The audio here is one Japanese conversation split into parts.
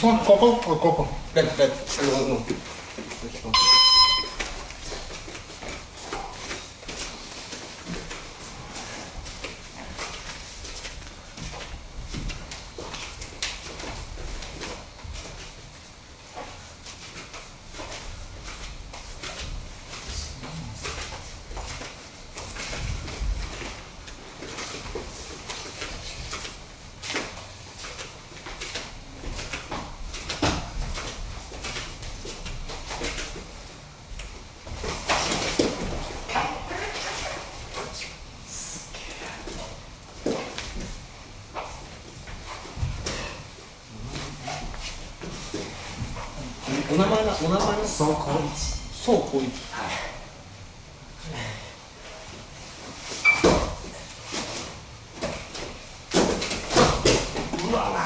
ここここここ đây đây luôn luôn お名前なお名前なそうこそうこいラ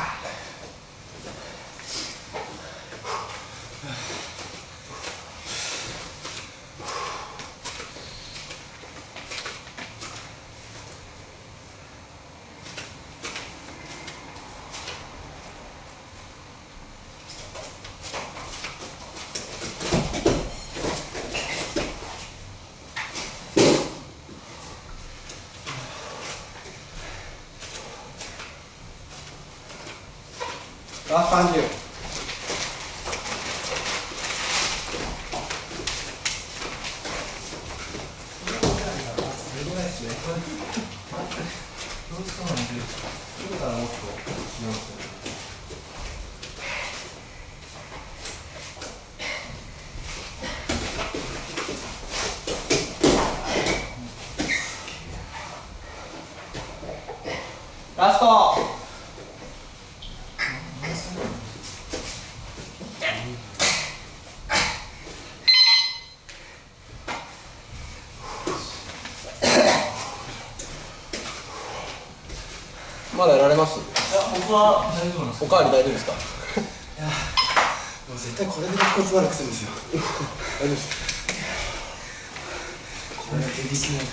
ラスト。まだやられます？僕は大丈夫なんですおかわり大丈夫ですか？もう絶対これで肋骨悪くするん です。よ大丈夫です。これだけできない